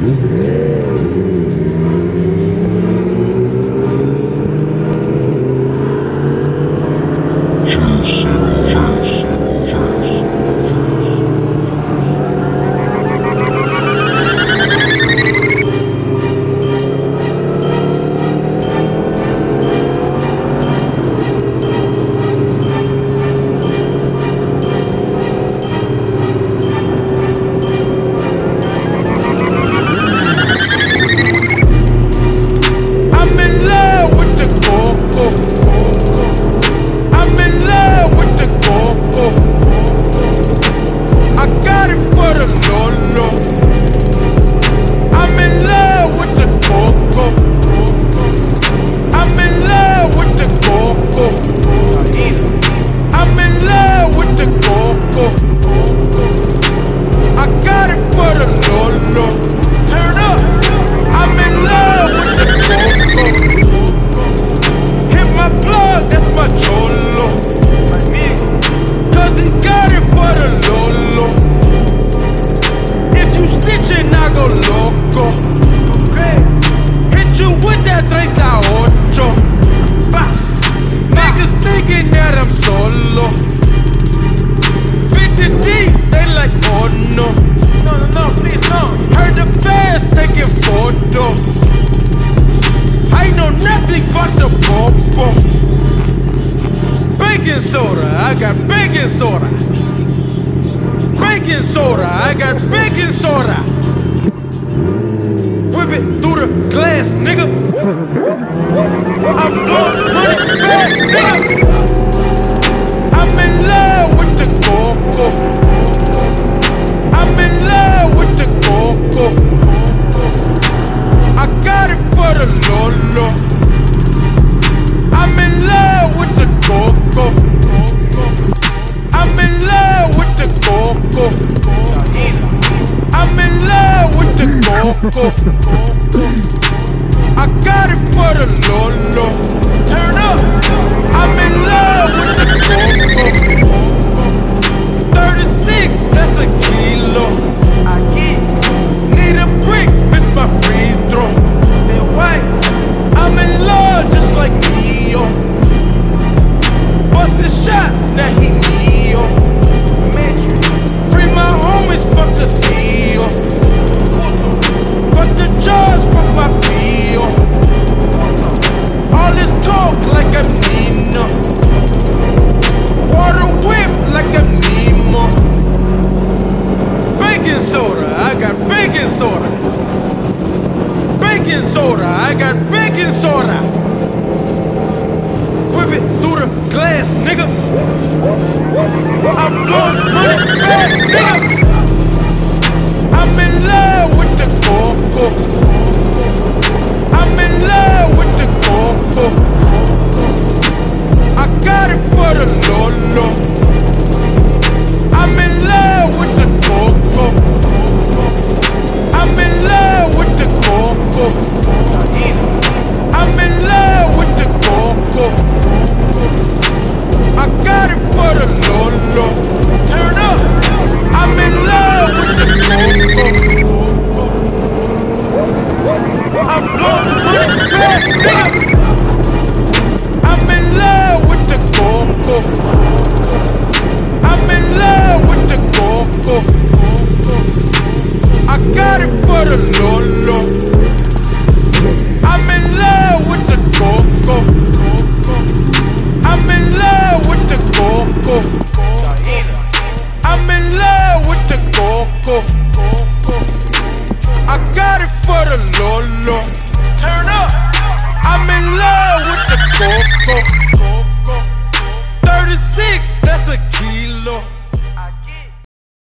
Miguel. got baking soda. Baking soda. I got baking soda. I got it for the Lolo. Turn up. I'm in no. go. I got it for the Lolo. Turn up. I'm in love with the Coco. 36, that's a kilo.